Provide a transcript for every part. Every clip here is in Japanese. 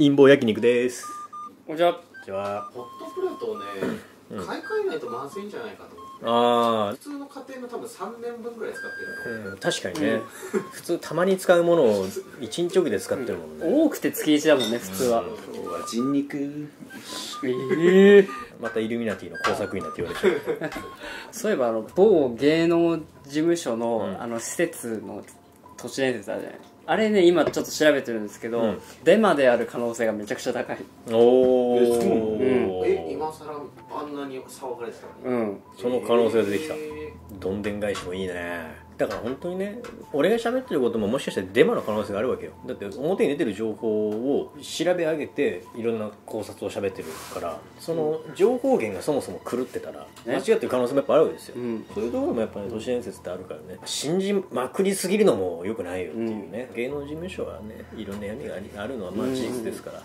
陰謀焼肉です。こんにちは。こんにちは。ホットプレートをね、うん買い替えないとまずいんじゃないかと思って。あ普通の家庭の多分3年分ぐらい使ってるあ、う。ん、確かにね、普通たまに使うものを一日おきで使ってるもんね、多くて月1だもんね普通は、今日は人肉。ええまたイルミナティの工作員だって言われてる。そういえばあの某芸能事務所の,、うん。あの施設の都市伝説あるじゃないあれね今ちょっと調べてるんですけど、うん。デマである可能性がめちゃくちゃ高い。おえそうなの？お、え今更あんなに騒がれてたのに、うん。その可能性が出てきた。えどんでん返しもいいねだから本当にね俺が喋ってることももしかしてデマの可能性があるわけよ。だって表に出てる情報を調べ上げていろんな考察を喋ってるからその情報源がそもそも狂ってたら間違ってる可能性もやっぱあるわけですよ、うん。そういうところもやっぱり、都市伝説ってあるからね。信じまくりすぎるのもよくないよっていうね、芸能事務所はねいろんな闇があるのはまあ事実ですから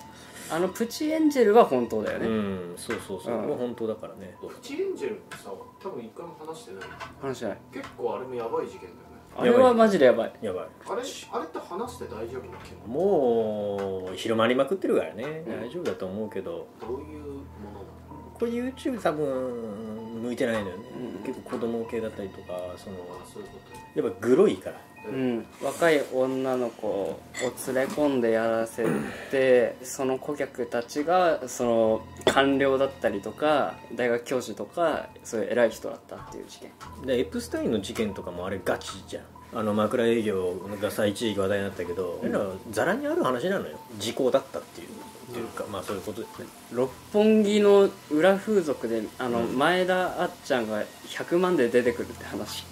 あのプチエンジェルは本当だよね、うんそうそうそう、うん。本当だからね。プチエンジェルってさ多分一回も話してない。話しない。結構あれもやばい事件だよね。あれはマジでやばい。やばい。あれあれって話して大丈夫な件もう広まりまくってるからね、うん。大丈夫だと思うけど。どういうものなの？これ YouTube 多分向いてないのよね、うん。結構子供系だったりとかそのあそういうこやっぱグロいから。とうん、若い女の子を連れ込んでやらせてその顧客たちがその官僚だったりとか大学教授とかそういう偉い人だったっていう事件。でエプスタインの事件とかもあれガチじゃん。あの枕営業がさ一時期話題になったけど、あれらはザラにある話なのよ。時効だったっていうっていうか、まあそういうことですね。六本木の裏風俗であの、うん。前田あっちゃんが100万で出てくるって話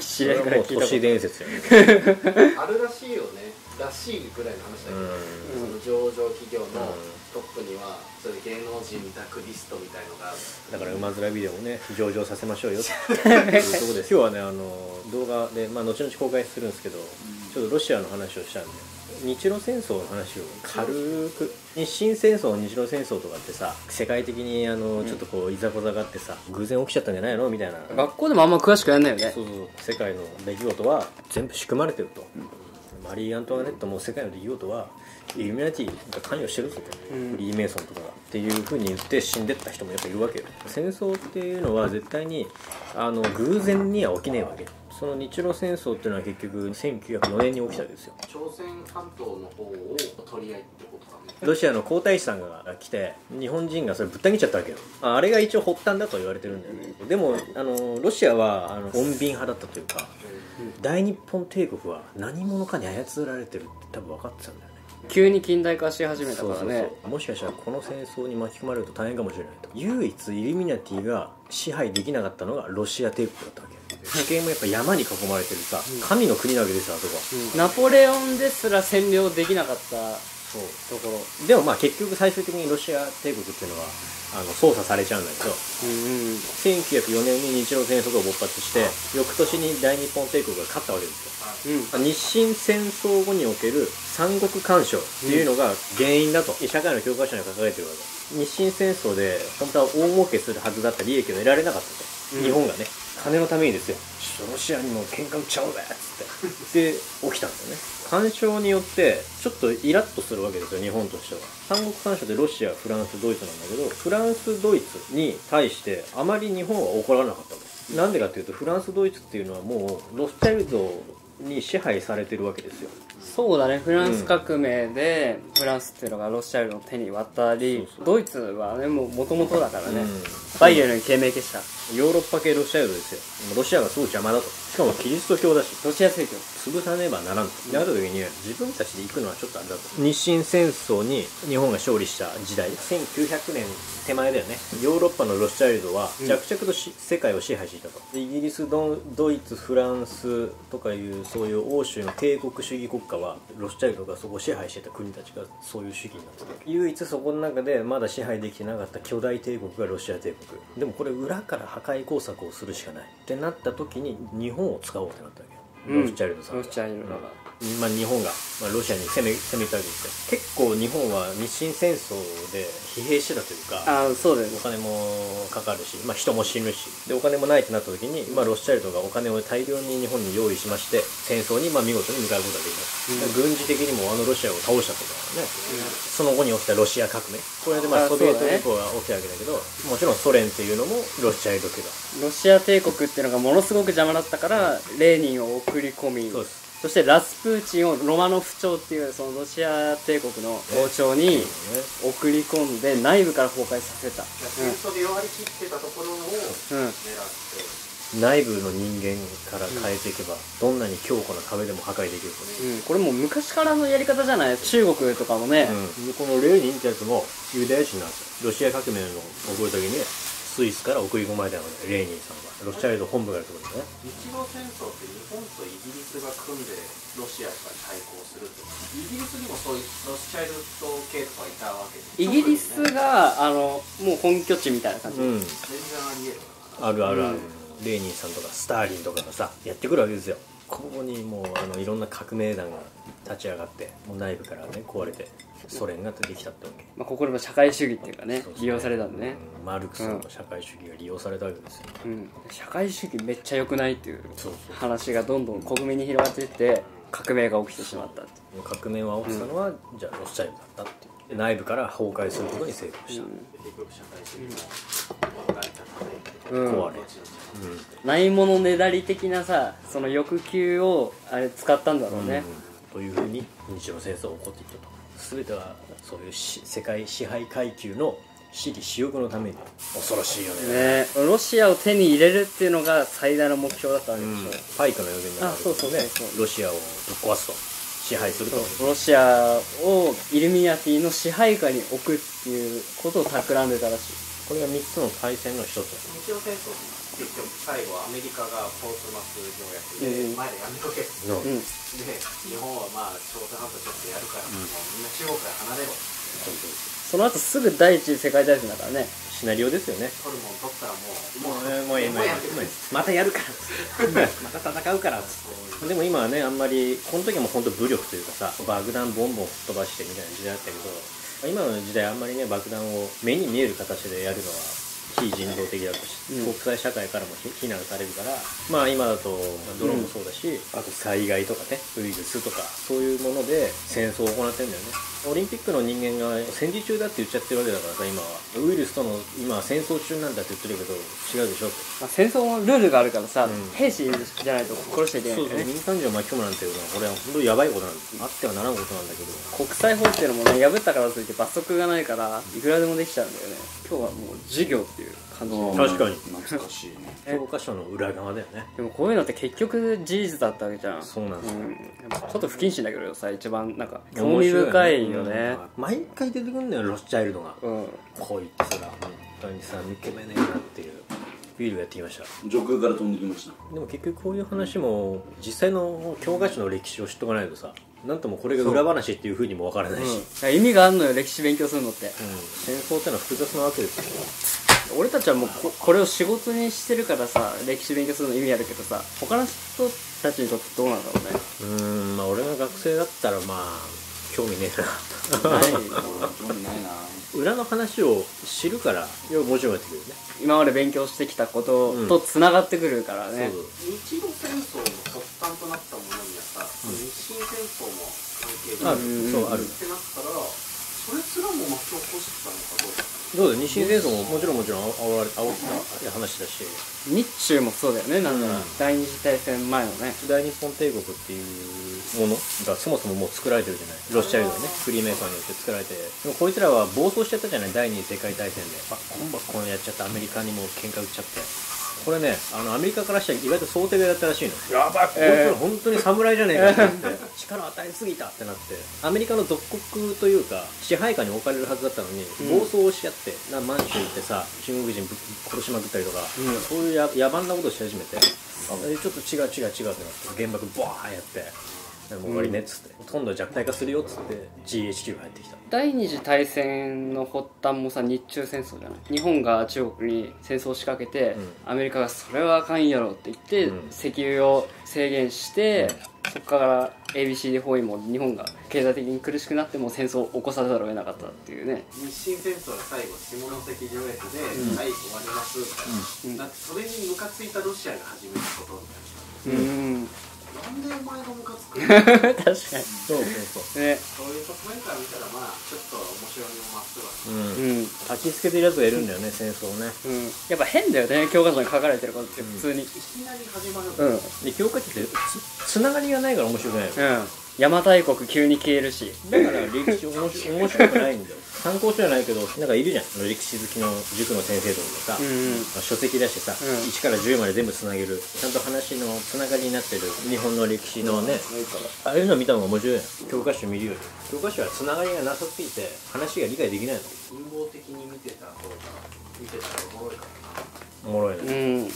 知り合いからそれはもう都市聞いたこと伝説よね。あるらしいよね。らしいぐらいの話だけど、うん。その上場企業のうん。トップにはそういう芸能人ダクリストみたいのがだから馬面ビデオもね上場させましょうよって。いうところです。今日はねあの動画で、まあ、後々公開するんですけど、ちょっとロシアの話をしたんで日露戦争の話を軽く日清戦争日露戦争とかってさ世界的にあのちょっとこういざこざがあってさ偶然起きちゃったんじゃないの？みたいな。学校でもあんま詳しくやんないよね。そうそう世界の出来事は全部仕組まれてると、マリー・アントワネットも世界の出来事はイルミナティが関与してるぞと、うん。フリーメイソンとかがっていうふうに言って死んでった人もやっぱいるわけよ。戦争っていうのは絶対にあの偶然には起きねえわけその日露戦争っていうのは結局1904年に起きたわけですよ。朝鮮半島の方を取り合いってことか。ねロシアの皇太子さんが来て日本人がそれぶった切っちゃったわけよ。ああれが一応発端だと言われてるんだよね。でもあのロシアはあの穏便派だったというか大日本帝国は何者かに操られてるって多分分かってたんだよね。急に近代化し始めたそうそうからねそう。もしかしたらこの戦争に巻き込まれると大変かもしれないと。唯一イルミナティが支配できなかったのがロシア帝国だったわけ地形もやっぱ山に囲まれてるさ神の国なわけですよあそこは。ナポレオンですら占領できなかったそう。ところ。でもまあ結局最終的にロシア帝国っていうのはあの操作されちゃうんだけどうんうん1904年に日露戦争が勃発して翌年に大日本帝国が勝ったわけですよ。うん。日清戦争後における三国干渉っていうのが原因だと、社会の教科書には書かれてるわけ。日清戦争で本当は大儲けするはずだった利益を得られなかったと、うん。日本がね金のためにですよ。ロシアにも喧嘩売っちゃおうぜっつって。で起きたんですよね。干渉によってちょっとイラッとするわけですよ日本としては。三国干渉でロシアフランスドイツなんだけどフランスドイツに対してあまり日本は怒らなかったわけなんでかっていうとフランスドイツっていうのはもうロスチャイルドに支配されてるわけですよそうだね。フランス革命でフランスっていうのがロシアルの手に渡りドイツはねもう元々だからね、うん。バイエルンに軽蔑した。ヨーロッパ系ロシア領ですよ。ロシアがすごい邪魔だとしかもキリスト教だし。ロシア正教潰さねばならんと。なった時に自分たちで行くのはちょっとあれだと。日清戦争に日本が勝利した時代。1900年手前だよね。ヨーロッパのロスチャイルドは着々とし、世界を支配していたと。でイギリスドドイツフランスとかいうそういう欧州の帝国主義国家はロスチャイルドがそこを支配してた国たちがそういう主義になってた唯一そこの中でまだ支配できてなかった巨大帝国がロシア帝国。でもこれ裏から破壊工作をするしかない。ってなった時に日本を使おうってなったわけうん。ロスチャイルドさんが。ロスチャイルドが。うん。まあ、日本が、まあ、ロシアに攻め攻めたわけですよ。結構日本は日清戦争で疲弊してたというかああそうだよね。お金もかかるし、まあ、人も死ぬし。でお金もないってなった時に、まあ、ロスチャイルドがお金を大量に日本に用意しまして戦争にまあ見事に向かうことができます、軍事的にもあのロシアを倒したとかね、その後に起きたロシア革命。これでまああソビエト連邦が起きたわけだけどもちろんソ連っていうのもロスチャイルド家がロシア帝国っていうのがものすごく邪魔だったからレーニンを送り込みそしてラスプーチンをロマノフ朝っていうそのロシア帝国の王朝に送り込んで内部から崩壊させた。戦争で弱り切ってたところを狙って内部の人間から変えていけば、どんなに強固な壁でも破壊できると。うん、これもう昔からのやり方じゃない？中国とかもね、うん、このレーニンってやつもユダヤ人なんですよ。ロシア革命の起こる時にスイスから送り込まれたのでレーニンさんは。ロシアイド本部があるところですね。日露戦争って日本とイギリスが組んでロシアから対抗するってイギリスにもそういうロスチャイルド系とかいたわけで。イギリスがあのもう本拠地みたいな感じ、うん。全然ありえるあるあるある、うんレーニンさんとかスターリンとかがさやってくるわけですよ。ここにもうあのいろんな革命団が立ち上がってもう内部からね壊れてソ連ができたってわけ。まあ、ここでも社会主義っていうかねそうそう利用されたんでね、うん。マルクスの社会主義が利用されたわけですよ、うん、社会主義めっちゃ良くないっていう話がどんどん国民に広がっていって革命が起きてしまったって革命は起きたのは、じゃあロスチャイルドだったっていう。で内部から崩壊することに成功した、うん、壊れ。後々ないものねだり的なさその欲求をあれ使ったんだろうね、というふうに日露戦争が起こっていったと全てはそういうし世界支配階級の私利私欲のために恐ろしいよね。ねロシアを手に入れるっていうのが最大の目標だったわけでしょ、パイクの予言になるあそうそうそうそう。ロシアをぶっ壊すと。支配すると。ロシアをイルミナティの支配下に置くっていうことを企んでたらしい。これが3つの大戦の一つ。日露戦。争結局最後アメリカがポーツマス条約でうん。前でやめとけって。の、うん。で日本はまあ朝鮮半島ちょっとやるから、もうみんな中国から離れろ。その後すぐ第一次世界大戦だからね。シナリオですよね。取るもん取ったらもうもうもう今もうまたやるからまた戦うからでも今はねあんまりこの時も本当武力というかさ爆弾ボンボン吹っ飛ばしてみたいな時代だったけど今の時代あんまりね爆弾を目に見える形でやるのは非人道的だとし、うん。国際社会からも非非難されるからまあ今だとまあドローンもそうだし、あと災害とかねウイルスとかそういうもので戦争を行ってるんだよね。オリンピックの人間が戦時中だって言っちゃってるわけだからさ今は。ウイルスとの今は戦争中なんだって言ってるけど違うでしょ？まあ、戦争のルールがあるからさ、うん。兵士じゃないと殺しちゃいけないそうそうんだよね民間人を巻き込むなんていうのはこれは本当にやばいことなんです。あってはならんことなんだけど。国際法っていうのもね破ったからといって罰則がないからいくらでもできちゃうんだよね今日はもう授業っていう感じで。確かに。懐かしいね。え。教科書の裏側だよね。でもこういうのって結局事実だったわけじゃん。そうなんですよ、うん、ちょっと不謹慎だけどさ一番なんか興味深いよね。うん。毎回出てくるんだよロスチャイルドが。うん。こいつら本当にさ抜け目ねえなっていうビールやってきました。上空から飛んできました。でも結局こういう話も実際の教科書の歴史を知っとかないとさなんともこれが裏話っていうふうにもわからないし、うん、意味があるのよ歴史勉強するのって。うん。戦争ってのは複雑なわけですよ。俺たちはもうここれを仕事にしてるからさ歴史勉強するの意味あるけどさ他の人たちにとってどうなんだろうね。うーんまあ俺が学生だったらまあ興味ねえな。ない興味ないな。裏の話を知るからいやもちろんやってくるよね。今まで勉強してきたこととつながってくるからね、そう。日露戦争の発端となった日清戦争も関係あが。ある。うん。そうある。ってなったらそれすらも巻き起こしたのかどうか？そうだよ。日清戦争ももちろんもちろん煽られ煽った話だし。日中もそうだよね。なんだろう、うん。第二次大戦前のね。大日本帝国っていうものがそもそももう作られてるじゃない。ロシア領でねフリーメーカーによって作られて。でもこいつらは暴走しちゃったじゃない。第二次世界大戦で。バッコンバッコンやっちゃってアメリカにも喧嘩売っちゃって。これねあのアメリカからしたら意外と想定外だったらしいの。やばい。こいつら本当に侍じゃねえかってなって力与えすぎたってなってアメリカの属国というか支配下に置かれるはずだったのに暴走をしちゃってな満州行ってさ中国人ぶっ殺しまくったりとか、そういうや野蛮なことをし始めてちょっと違う違う違うってなって原爆バーンやってもう終わりねっつって、今度は弱体化するよっつって GHQ が入ってきた。第二次大戦の発端もさ日中戦争じゃない？日本が中国に戦争を仕掛けて、アメリカがそれはあかんやろって言って、うん。石油を制限して、そこから ABCD 包囲も日本が経済的に苦しくなっても戦争を起こさざるを得なかったっていうね。日清戦争が最後下関条約で、はい終わりますみたいな、だってそれにムカついたロシアが始めたことみたいなうん。なんでお前がムカつくの？確かに。そうそうそね。そういう側面から見たらまあちょっと面白みも増すわ。ううん。うん、うん、焚きつけてるやつがいるんだよね戦争をね。やっぱ変だよね教科書に書かれてることって普通に。いきなり始まる。うん、うんで教科書ってつつながりがないから面白くない。の邪馬台国急に消えるし。だから歴史面白面白くないんだよ。参考書じゃないけどなんかいるじゃん。歴史好きの塾の先生とかさ、うんうん。まあ書籍出してさ、うん。1から10まで全部つなげる。ちゃんと話のつながりになってる。日本の歴史のね、ああいうの見た方が面白いよ教科書見るより。教科書はつながりがなさすぎて話が理解できないの。陰謀的に見てた方が見てたらおもろいかおもろいね、うん。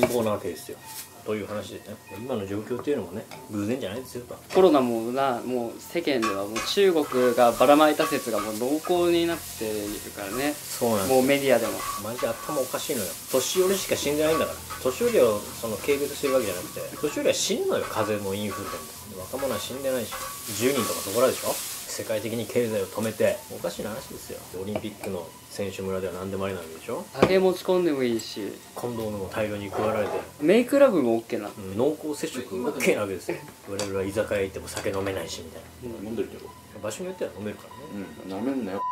陰謀なわけですよという話でね。今の状況っていうのもね偶然じゃないですよと。コロナもなもう世間ではもう中国がばらまいた説がもう濃厚になっているからね。そうなんですもうメディアでも。マジで頭おかしいのよ。年寄りしか死んでないんだから。年寄りをその軽蔑してるわけじゃなくて年寄りは死ぬのよ。風邪もインフルでも若者は死んでないし。10人とかそこらでしょ世界的に経済を止めておかしな話ですよ。オリンピックの選手村では何でもありなわけでしょ？酒持ち込んでもいいし。コンドームも大量に配られて。メイクラブも OK なうん濃厚接触 OK なわけですよ。我々は居酒屋行っても酒飲めないしみたい飲んでるけどな場所によっては飲めるからね。うんなめんなよ。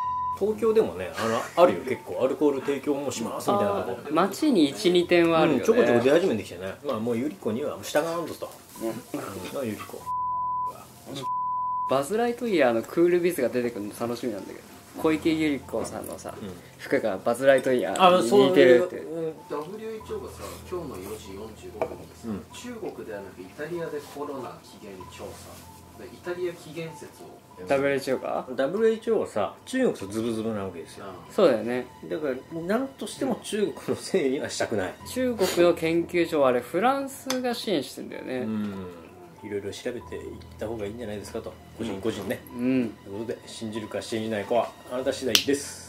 東京でもねあのあるよ。結構アルコール提供もしますみたいなとこ。街に12点はあるよね、うん、ちょこちょこ出始めてきてね。まあもうゆり子には従わんとと、うん、のゆり子バズ・ライトイヤーのクールビズが出てくるの楽しみなんだけど小池百合子さんのさ、うん。服がバズ・ライトイヤあーにそう似てるって。うん WHO がさ今日の4時45分にさ、うん。中国ではなくイタリアでコロナ起源調査。でイタリア起源説を。WHO か WHO はさ中国とズブズブなわけですよ。そうだよね。だから何としても中国のせいにはしたくない。中国の研究所はあれフランスが支援してんだよね。うんいろいろ調べていった方がいいんじゃないですかと。個人個人ね、うん。ということで信じるか信じないかはあなた次第です